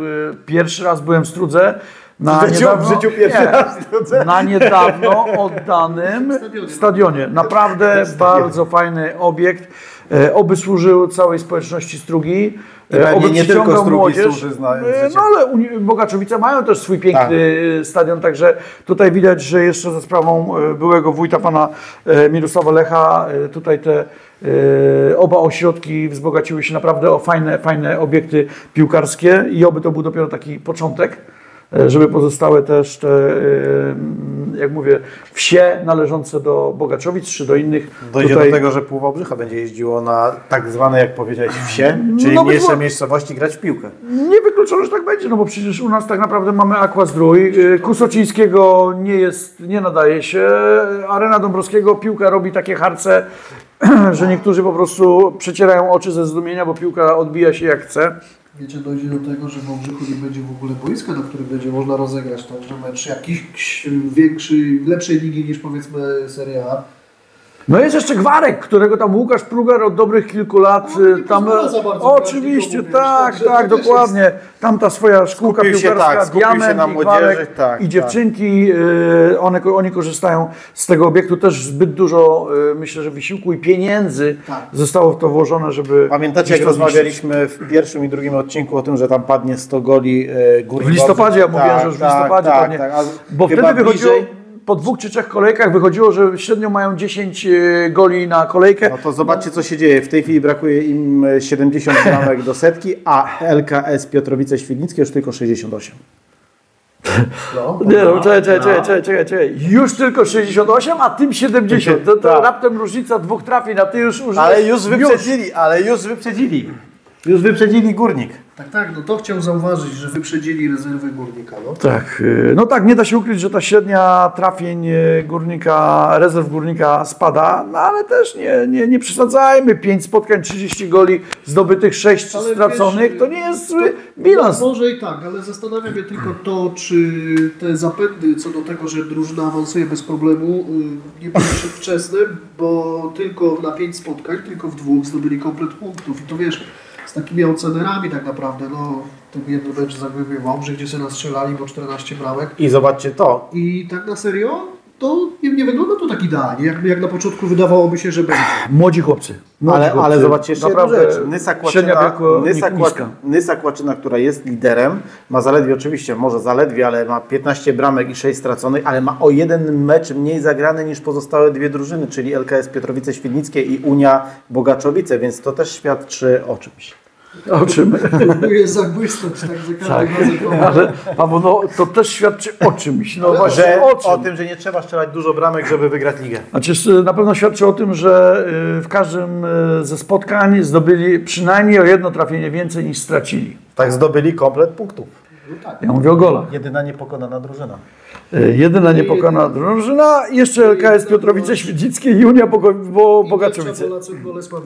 Pierwszy raz byłem w Strudze. Na W życiu- w życiu pierwszy raz w Strudze? Na niedawno oddanym Stadionie. stadionie. Naprawdę bardzo fajny obiekt. E, Oby służył całej społeczności Strugi. I E, Oby nie tylko Strugi młodzież. służy, E. No ale Bogaczowice mają też swój piękny Tak. stadion, także tutaj widać, że jeszcze za sprawą byłego wójta pana Mirosława Lecha, tutaj te oba ośrodki wzbogaciły się naprawdę o fajne, fajne obiekty piłkarskie i oby to był dopiero taki początek, żeby pozostałe też te, e, jak mówię, wsie należące do Bogaczowic czy do innych Dojdzie tutaj do tego, że pół Wałbrzycha będzie jeździło na tak zwane, jak powiedziałeś, wsie, czyli No być mniejsze może- miejscowości grać w piłkę. Nie wykluczone, że tak będzie, no bo przecież u nas tak naprawdę mamy Aqua Zdrój. Y, Kusocińskiego nie jest, nie nadaje się. Arena Dąbrowskiego piłka robi takie harce, że niektórzy po prostu przecierają oczy ze zdumienia, bo piłka odbija się jak chce. Wiecie, dojdzie do tego, że w Wałbrzychu nie będzie w ogóle boiska, na którym będzie można rozegrać także mecz jakiś większy, lepszej ligi niż powiedzmy Serie A. No jest jeszcze Gwarek, którego tam Łukasz Prugar od dobrych kilku lat No, y, tam. bardzo Oczywiście, tak, tak, też dokładnie. Tam ta swoja szkółka Skupił się, piłkarska, tak, skupił się Diament na i młodzieży, Gwarek tak, i tak. dziewczynki, y, one, oni korzystają z tego obiektu też zbyt dużo, y, myślę, że wysiłku i pieniędzy Tak. zostało w to włożone, żeby. Pamiętacie, jak rozmawialiśmy w pierwszym i drugim odcinku o tym, że tam padnie 100 goli Górnik W listopadzie, ja mówiłem, że już w listopadzie tak, padnie. tak, Bo wtedy wychodziło, bliżej- po dwóch czy trzech kolejkach wychodziło, że średnio mają 10 y, goli na kolejkę. No to zobaczcie, co się dzieje. W tej chwili brakuje im e, 70 bramek do setki, a LKS Piotrowice Świdnickie już tylko 68. No. Nie no, czekaj, czekaj, czekaj, czekaj, czekaj, czekaj. Już tylko 68, a tym 70. To, to Tak. raptem różnica dwóch trafień, a ty już użyłeś... Ale już wyprzedzili, ale już wyprzedzili. Już wyprzedzili Górnik. Tak, tak, no to chciał zauważyć, że wyprzedzili rezerwy Górnika. No. Tak, y, no tak, nie da się ukryć, że ta średnia trafień y, górnika, rezerw górnika spada, no ale też nie, nie, nie przesadzajmy. 5 spotkań, 30 goli, zdobytych 6 Ale straconych, wiesz, to nie jest zły bilans. No, może i tak, ale zastanawia mnie tylko to, czy te zapędy co do tego, że drużyna awansuje bez problemu, y, nie były przedwczesne, bo tylko na 5 spotkań, tylko w dwóch zdobyli komplet punktów. I to wiesz, z takimi ocenerami tak naprawdę, no ten jeden mecz z Zagłębiem gdzie sobie nastrzelali, bo 14 bramek. I zobaczcie to. I tak na serio, to nie, nie wygląda to tak idealnie, jak, jak na początku wydawałoby się, że będzie. Młodzi chłopcy. Młodzi Ale, chłopcy. ale zobaczcie jeszcze jedną Naprawdę rzecz. Nysa Kłaczyna, Nysa, niska. Kła, Nysa Kłaczyna, która jest liderem, ma zaledwie, oczywiście, może zaledwie, ale ma 15 bramek i 6 straconych, ale ma o jeden mecz mniej zagrany niż pozostałe dwie drużyny, czyli LKS Piotrowice Świdnickie i Unia Bogaczowice, więc to też świadczy o czymś. O czym? Próbuję zabłysnąć, tak, że każdy Tak, ale Paweł, no, to też świadczy o czymś. No właśnie, Że o czym? o tym, że nie trzeba strzelać dużo bramek, żeby wygrać ligę. Znaczy, na pewno świadczy o tym, że y, w każdym y, ze spotkań zdobyli przynajmniej o jedno trafienie więcej niż stracili. Tak zdobyli komplet punktów. No tak. Ja mówię o golach. Jedyna niepokonana drużyna. Y, Jedyna niepokona drużyna, jeszcze LKS Piotrowice Świdzickie i Unia bo, Bogaczowice.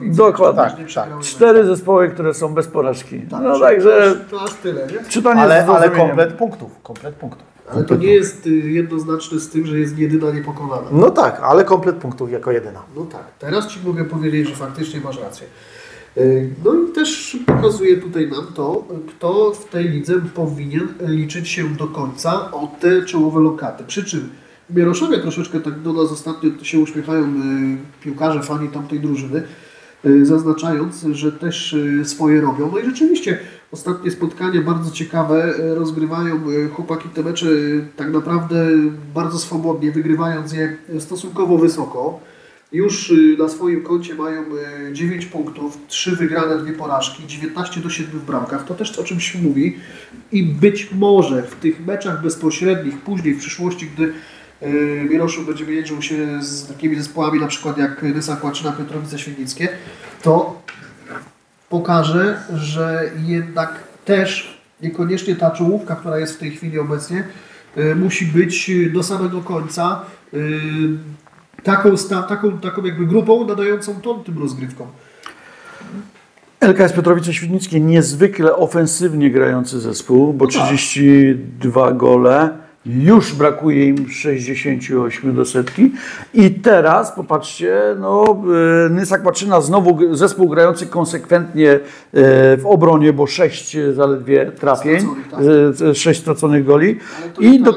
Dokładnie. Tak, tak. Cztery zespoły, które są bez porażki. No także To aż tyle, nie? czytanie Ale, ale komplet punktów. Komplet punktów. Ale to nie jest y, jednoznaczne z tym, że jest jedyna niepokonana. No tak, ale komplet punktów jako jedyna. No tak, teraz Ci mogę powiedzieć, że faktycznie masz rację. Y, No i też pokazuje tutaj nam to, kto w tej lidze powinien liczyć się do końca o te czołowe lokaty. Przy czym Mieroszowie troszeczkę tak do nas ostatnio się uśmiechają y, piłkarze, fani tamtej drużyny, y, zaznaczając, że też swoje robią. No i rzeczywiście ostatnie spotkania bardzo ciekawe, rozgrywają chłopaki te mecze tak naprawdę bardzo swobodnie, wygrywając je stosunkowo wysoko. Już y, na swoim koncie mają y, 9 punktów, 3 wygrane, 2 porażki, 19 do 7 w bramkach. To też o czymś mówi. I być może w tych meczach bezpośrednich, później w przyszłości, gdy y, Miroszów będzie mierzył się z takimi zespołami, na przykład jak Nysa Kłaczyna, Piotrowice Świdnickie, to pokaże, że jednak też niekoniecznie ta czołówka, która jest w tej chwili obecnie, y, musi być y, do samego końca y, taką, taką, taką jakby grupą nadającą ton tym rozgrywkom. LKS Piotrowice Świdnickie niezwykle ofensywnie grający zespół, bo No tak. 32 gole. Już brakuje im 68 do setki. I teraz, popatrzcie, no, e, Nysa Kłaczyna znowu zespół grający konsekwentnie e, w obronie, bo 6 zaledwie trafień, Straconych, tak. 6 straconych goli. I I do,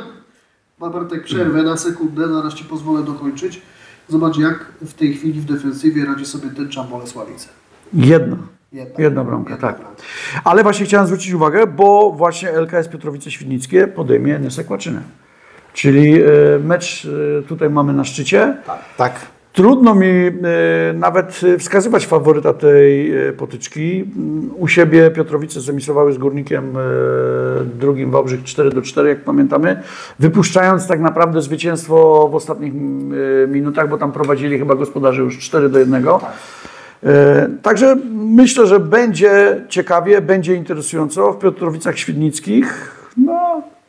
Ma Bartek przerwę na sekundę, zaraz Ci pozwolę dokończyć. Zobacz jak w tej chwili w defensywie radzi sobie tęcza Bolesławice. jedna. Jedna, Jedna bramka, Jedna tak. bramka. Ale właśnie chciałem zwrócić uwagę, bo właśnie LKS Piotrowice Świdnickie podejmie Kłaczynę. Czyli e, mecz e, tutaj mamy na szczycie. Tak. Trudno mi e, nawet wskazywać faworyta tej e, potyczki. Mm, U siebie Piotrowice zremisowały z Górnikiem e, drugim Wałbrzych 4 do 4, jak pamiętamy, wypuszczając tak naprawdę zwycięstwo w ostatnich mm, minutach, bo tam prowadzili chyba gospodarze już 4 do 1. E, Także myślę, że będzie ciekawie, będzie interesująco w Piotrowicach Świdnickich.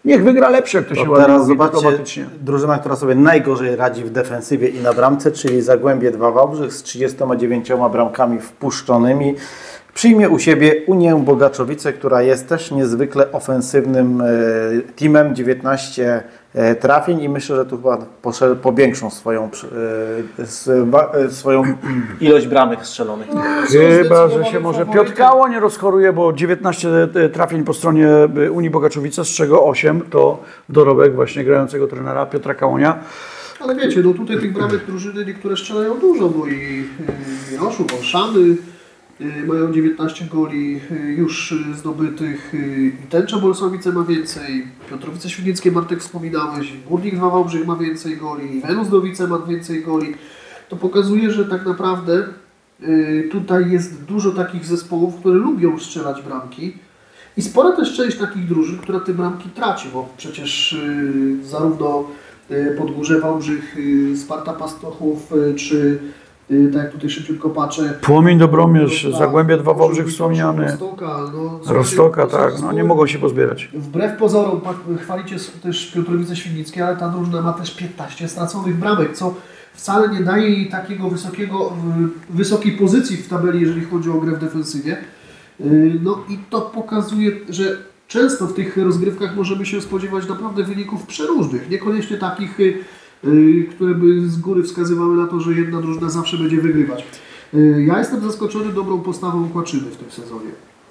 Niech wygra lepszy, jak to się ładnie teraz zobaczcie, drużyna, która sobie najgorzej radzi w defensywie i na bramce, czyli Zagłębie 2 Wałbrzych z 39 bramkami wpuszczonymi. Przyjmie u siebie Unię Bogaczowice, która jest też niezwykle ofensywnym e, teamem, 19 e, trafień i myślę, że tu chyba posze- powiększą swoją, e, e, swoją ilość bramek strzelonych. Chyba, że się może Piotr Kało nie rozchoruje, bo 19 trafień po stronie Unii Bogaczowice, z czego 8 to dorobek właśnie grającego trenera Piotra Kałonia. Ale wiecie, no tutaj tych bramek drużyny niektóre strzelają dużo, bo i Miroszów, Olszany mają 19 goli y, już y, zdobytych y, i Tęcza Bolesławice ma więcej, Piotrowice Świdnickie, Bartek wspominałeś, Górnik Dwa Wałbrzych ma więcej goli, Wenusdowice ma więcej goli. To pokazuje, że tak naprawdę y, tutaj jest dużo takich zespołów, które lubią strzelać bramki. I spora też część takich drużyn, która te bramki traci, bo przecież y, zarówno y, Podgórze Wałbrzych, y, Sparta Pastochów, y, czy y, tak jak tutaj szybciutko patrzę. Płomień Dobromierz, tak, Zagłębie Dwa Wałbrzych Boże, wspomniany, Roztoka, no, są tak, no nie mogą się pozbierać. Wbrew pozorom chwalicie też Piotrowice Świdnickie, ale ta drużyna ma też 15 straconych bramek, co wcale nie daje jej takiego wysokiego, y, wysokiej pozycji w tabeli, jeżeli chodzi o grę w defensywie. Y, No i to pokazuje, że często w tych rozgrywkach możemy się spodziewać naprawdę wyników przeróżnych, niekoniecznie takich, y, y, które by z góry wskazywały na to, że jedna drużyna zawsze będzie wygrywać. Y, Ja jestem zaskoczony dobrą postawą Kłaczyny w tym sezonie.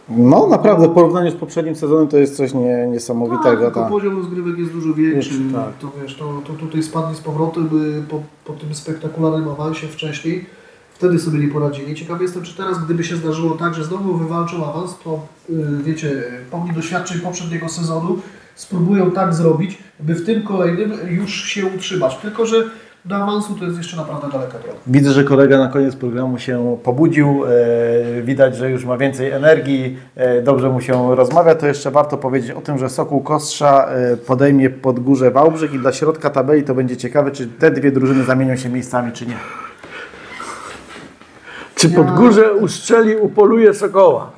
No naprawdę w porównaniu z poprzednim sezonem to jest coś nie, niesamowitego. Tak, tak. poziom rozgrywek jest dużo większy. Większy, tak. To wiesz, to, to tutaj spadli z powrotem y, po, po tym spektakularnym awansie wcześniej. Wtedy sobie nie poradzili. Ciekawy jestem, czy teraz, gdyby się zdarzyło tak, że znowu wywalczą awans, to y, wiecie, pomni doświadczeń poprzedniego sezonu, spróbują tak zrobić, by w tym kolejnym już się utrzymać. Tylko, że do awansu to jest jeszcze naprawdę daleka droga. Widzę, że kolega na koniec programu się pobudził. E, widać, że już ma więcej energii, e, dobrze mu się rozmawia. To jeszcze warto powiedzieć o tym, że Sokół Kostrza e, podejmie Podgórze Wałbrzych i dla środka tabeli to będzie ciekawe, czy te dwie drużyny zamienią się miejscami, czy nie. Czy Podgórze ustrzeli, upoluje Sokoła?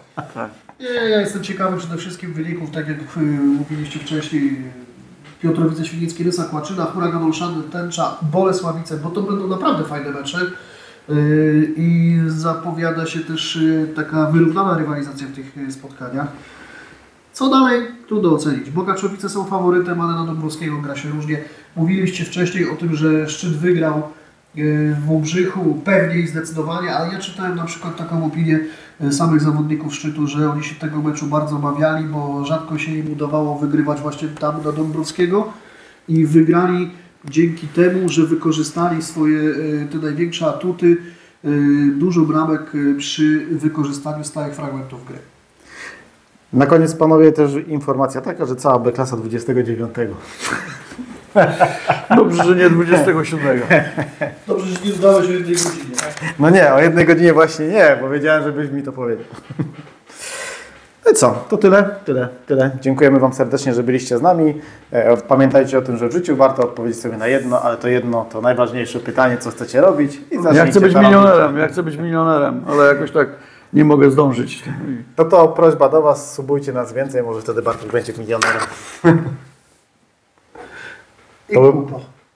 Nie, ja jestem ciekawy przede wszystkim wyników, tak jak y, mówiliście wcześniej, Piotrowice Świdnickie, Rysa Kłaczyna, Huragan Olszany, Tęcza, Bolesławice, bo to będą naprawdę fajne mecze y, i zapowiada się też y, taka wyrównana rywalizacja w tych spotkaniach. Co dalej? Trudno ocenić. Bogaczowice są faworytem, ale na Dąbrowskiego gra się różnie. Mówiliście wcześniej o tym, że Szczyt wygrał w Łubrzychu, pewnie i zdecydowanie, ale ja czytałem na przykład taką opinię samych zawodników Szczytu, że oni się tego meczu bardzo obawiali, bo rzadko się im udawało wygrywać właśnie tam na Dąbrowskiego i wygrali dzięki temu, że wykorzystali swoje y, te największe atuty, y, dużo bramek przy wykorzystaniu stałych fragmentów gry. Na koniec, panowie, też informacja taka, że cała B-klasa 29. Dobrze, że nie 27. Dobrze, że nie zdałeś o jednej godzinie. No nie, o jednej godzinie właśnie nie, bo wiedziałem, żebyś mi to powiedział. No i co? To tyle, tyle, tyle. Dziękujemy Wam serdecznie, że byliście z nami. E, Pamiętajcie o tym, że w życiu warto odpowiedzieć sobie na jedno, ale to jedno to najważniejsze pytanie, co chcecie robić. I Ja chcę być milionerem, ja chcę być milionerem, ale jakoś tak nie mogę zdążyć. No to prośba do Was, subujcie nas więcej, może wtedy Bartek będzie milionerem. I To- kupa.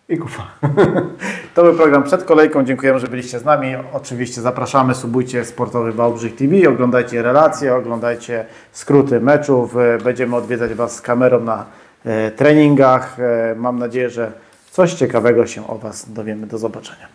I kupa. To był program przed kolejką. Dziękujemy, że byliście z nami. Oczywiście zapraszamy, subujcie Sportowy Wałbrzych TV, oglądajcie relacje, oglądajcie skróty meczów. E, Będziemy odwiedzać Was z kamerą na e, treningach. E, Mam nadzieję, że coś ciekawego się o Was dowiemy. Do zobaczenia.